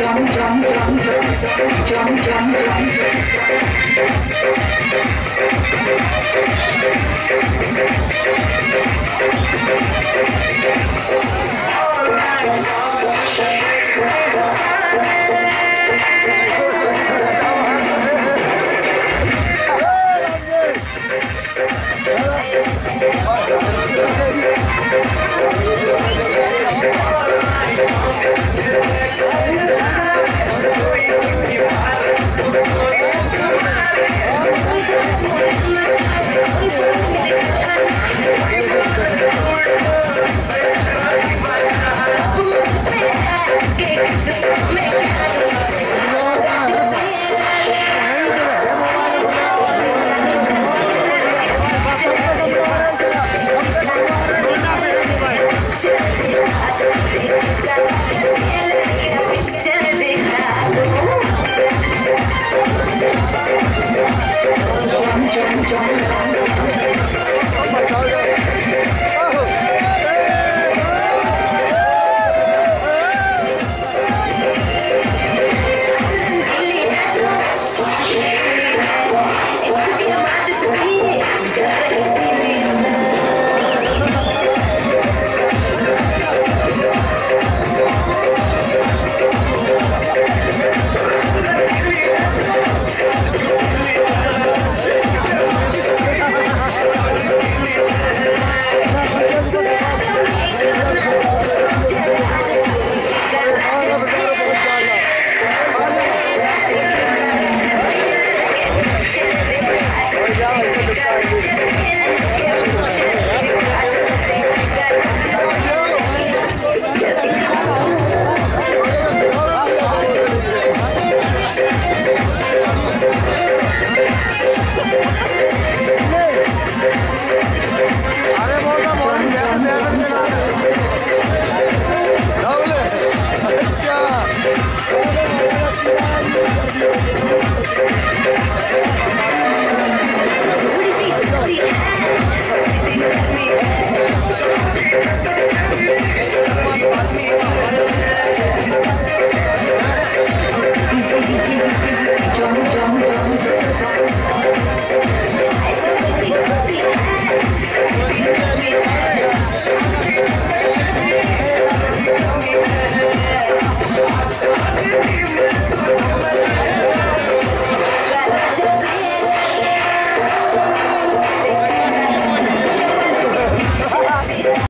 Jump, jump, jump, jump, jump. drum, make me